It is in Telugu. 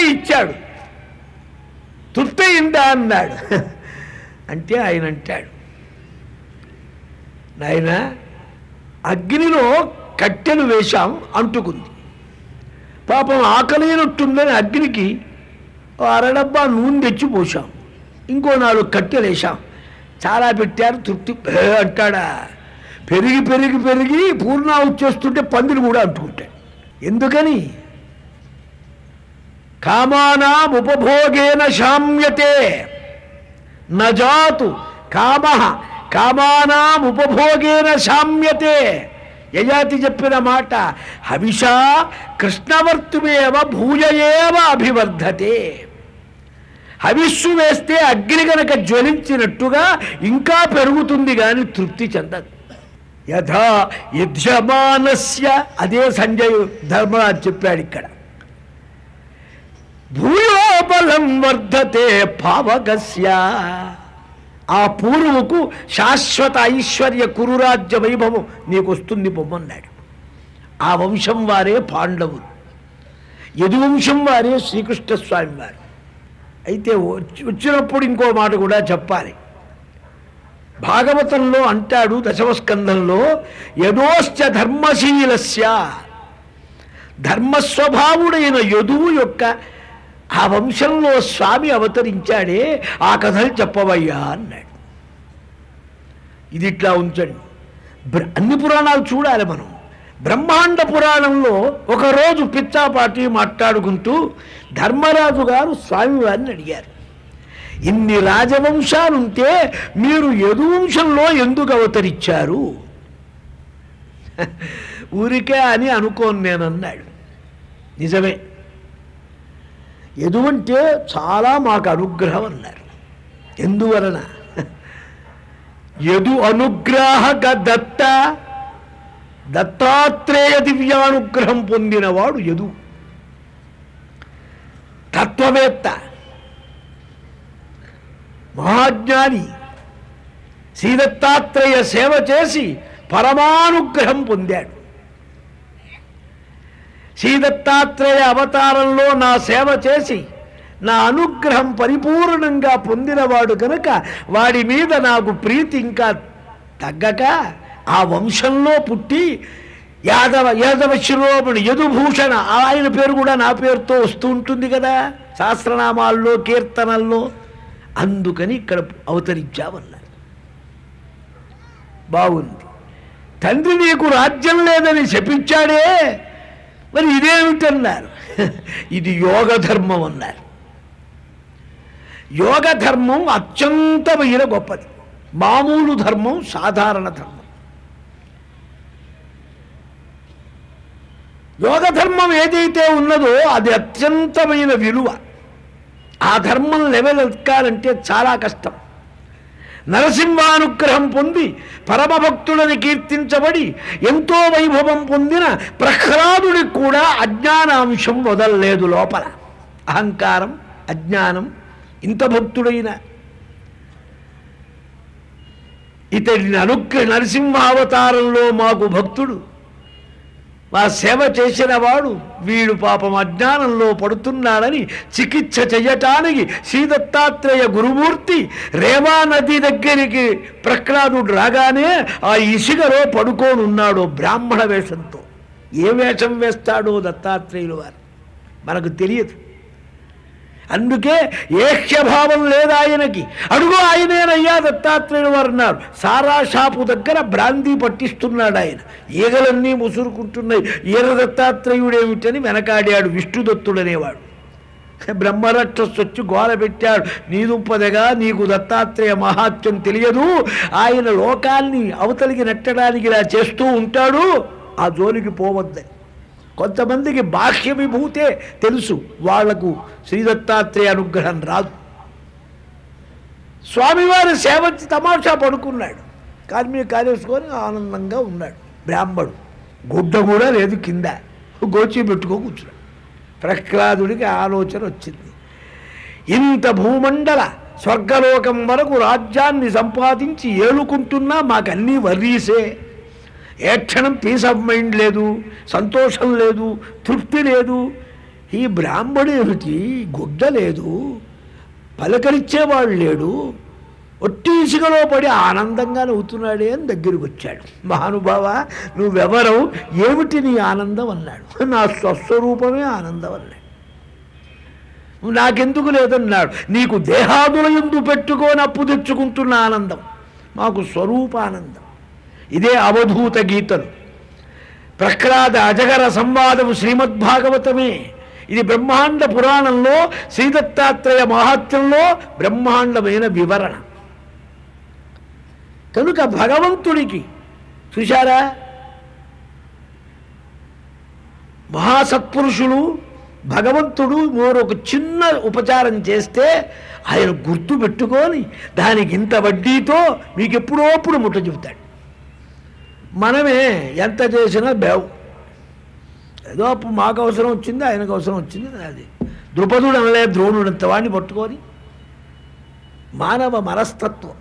ఇచ్చాడు. తృప్తి అన్నాడు. అంటే ఆయన అంటాడు. నాయన అగ్నిలో కట్టెలు వేశాం అంటుకుంది. పాపం ఆకలినట్టుందని అగ్నికి అరడబ్బా నూనె తెచ్చి పోసాం ఇంకో నాలుగు కట్టెలు వేసాం చాలా పెట్టారు తృప్తి అంటాడా. పెరిగి పెరిగి పెరిగి పూర్ణ వచ్చేస్తుంటే పందిలు కూడా అంటుకుంటాయి. ఎందుకని? కామానాం ఉపభోగేన శామ్యతే నజాతు కామ కామానాం ఉపభోగేన శామ్యతే. యజాతి చెప్పిన మాట హవిష కృష్ణవర్తుమేవ భూయయేవ అభివర్ధతే. హవిస్సు వేస్తే అగ్ని గనక జ్వలించినట్టుగా ఇంకా పెరుగుతుంది కానీ తృప్తి చెందదు. యథా యజమానస్య అదే సంజయ్ ధర్మరాజ్ చెప్పాడు ఇక్కడ. భూయోబలం వర్ధతే పావకస్య ఆ పూర్వకు శాశ్వత ఐశ్వర్య కురురాజ్య వైభవం నీకు వస్తుంది పొమ్మన్నాడు ఆ వంశం వారే పాండవులు. యదువంశం వారే శ్రీకృష్ణస్వామి వారు అయితే వచ్చి- వచ్చినప్పుడు ఇంకో మాట కూడా చెప్పాలి. భాగవతంలో అంటాడు దశమస్కంధంలో యదోశ్చ ధర్మశీలస్య. ధర్మస్వభావుడైన యదువు యొక్క ఆ వంశంలో స్వామి అవతరించాడే ఆ కథలు చెప్పవయ్యా అన్నాడు. ఇది ఇట్లా ఉంచండి. బ్ర- అన్ని పురాణాలు చూడాలి మనం. బ్రహ్మాండ పురాణంలో ఒకరోజు పిచ్చాపాటి మాట్లాడుకుంటూ ధర్మరాజు గారు స్వామివారిని అడిగారు. ఇన్ని రాజవంశాలుంటే మీరు యదువంశంలో ఎందుకు అవతరించారు? ఊరికే అని అనుకోను నేను అన్నాడు నిజమే. ఎదువంటే చాలా మాకు అనుగ్రహం అన్నారు. ఎందువలన? యదు అనుగ్రాహక దత్త దత్తాత్రేయ దివ్యానుగ్రహం పొందినవాడు యదు తత్వవేత్త మహాజ్ఞాని శ్రీదత్తాత్రేయ సేవ చేసి పరమానుగ్రహం పొందాడు. శ్రీదత్తాత్రేయ అవతారంలో నా సేవ చేసి నా అనుగ్రహం పరిపూర్ణంగా పొందినవాడు కనుక వాడి మీద నాకు ప్రీతి ఇంకా తగ్గక ఆ వంశంలో పుట్టి యాదవ యాదవ శిరోమణి యదుభూషణ ఆయన పేరు కూడా నా పేరుతో వస్తూ ఉంటుంది కదా శాస్త్రనామాల్లో కీర్తనల్లో. అందుకని ఇక్కడ అవతరించామన్నారు. బాగుంది. తండ్రి నీకు రాజ్యం లేదని శపించాడే మరి ఇదేమిటన్నారు? ఇది యోగ ధర్మం అన్నారు. యోగ ధర్మం అత్యంతమైన గొప్పది. మామూలు ధర్మం సాధారణ ధర్మం. యోగ ధర్మం ఏదైతే ఉన్నదో అది అత్యంతమైన విలువ. ఆ ధర్మం లెవెల్ ఎక్కాలంటే చాలా కష్టం. నరసింహానుగ్రహం పొంది పరమభక్తులని కీర్తించబడి ఎంతో వైభవం పొందిన ప్రహ్లాదుడికి కూడా అజ్ఞానాంశం వదల్లేదు లోపల. అహంకారం అజ్ఞానం ఇంత భక్తుడైన ఇతడిని అనుగ్ర నరసింహావతారంలో మాకు భక్తుడు. మా సేవ చేసిన వాడు వీడు పాపం అజ్ఞానంలో పడుతున్నాడని చికిత్స చెయ్యటానికి శ్రీదత్తాత్రేయ గురుమూర్తి రేవా నది దగ్గరికి ప్రహ్లాదుడు రాగానే ఆ ఇసుకలో పడుకోనున్నాడు బ్రాహ్మణ వేషంతో. ఏ వేషం వేస్తాడో దత్తాత్రేయులు వారు? మనకు తెలియదు. అందుకే ఏక్ష్యభావం లేదు ఆయనకి. అడుగు ఆయనేనయ్యా దత్తాత్రేయుడు వారు అన్నారు. సారా షాపు దగ్గర బ్రాందీ పట్టిస్తున్నాడు ఆయన. ఈగలన్నీ ముసురుకుంటున్నాయి. ఈర దత్తాత్రేయుడేమిటని వెనకాడాడు విష్ణుదత్తుడు అనేవాడు బ్రహ్మరక్షస్ వచ్చి గోల పెట్టాడు. నీదుంపదగా నీకు దత్తాత్రేయ మహాత్యం తెలియదు. ఆయన లోకాల్ని అవతలికి నెట్టడానికి ఇలా చేస్తూ ఉంటాడు. ఆ జోలికి పోవద్దని కొంతమందికి బాహ్య విభూతే తెలుసు. వాళ్ళకు శ్రీదత్తాత్రేయ అనుగ్రహం రాదు. స్వామివారి సేవ తమాషా పడుకున్నాడు. కార్మిక కాలేసుకొని ఆనందంగా ఉన్నాడు. బ్రాహ్మడు. గుడ్డ కూడా లేదు కింద. గోచి పెట్టుకో కూర్చున్నాడు. ప్రహ్లాదుడికి ఆలోచన వచ్చింది. ఇంత భూమండల స్వర్గలోకం వరకు రాజ్యాన్ని సంపాదించి ఏలుకుంటున్నా మాకన్నీ వర్రీసే. ఏ క్షణం పీస్ ఆఫ్ మైండ్ లేదు సంతోషం లేదు తృప్తి లేదు. ఈ బ్రాహ్మడు గుడ్డ లేదు పలకరించేవాడు లేడు ఒట్టి పడి ఆనందంగా నవ్వుతున్నాడే అని దగ్గరికి వచ్చాడు. మహానుభావ నువ్వెవరవు? ఏమిటి నీ ఆనందం అన్నాడు. నా స్వస్వరూపమే ఆనందం అన్నాడు. నువ్వు నాకెందుకు లేదన్నాడు. నీకు దేహాదుల ఎందు పెట్టుకొని అప్పు తెచ్చుకుంటున్న ఆనందం మాకు స్వరూపానందం. ఇదే అవధూత గీతలు. ప్రహ్లాద అజగర సంవాదము శ్రీమద్భాగవతమే. ఇది బ్రహ్మాండ పురాణంలో శ్రీదత్తాత్రేయ మహాత్యంలో బ్రహ్మాండమైన వివరణ. కనుక భగవంతుడికి చూశారా? మహాసత్పురుషులు భగవంతుడు మరొక చిన్న ఉపచారం చేస్తే ఆయన గుర్తు పెట్టుకొని దానికి ఇంత వడ్డీతో మీకు ఎప్పుడోప్పుడు ముట్ట చెబుతాడు మనమే ఎంత చేసినా బేవు ఏదో అప్పుడు మాకు అవసరం వచ్చింది ఆయనకు అవసరం వచ్చింది అది. ద్రుపదుడు అనలే ద్రోణుడు అంత వాడిని పట్టుకొని. మానవ మనస్తత్వం.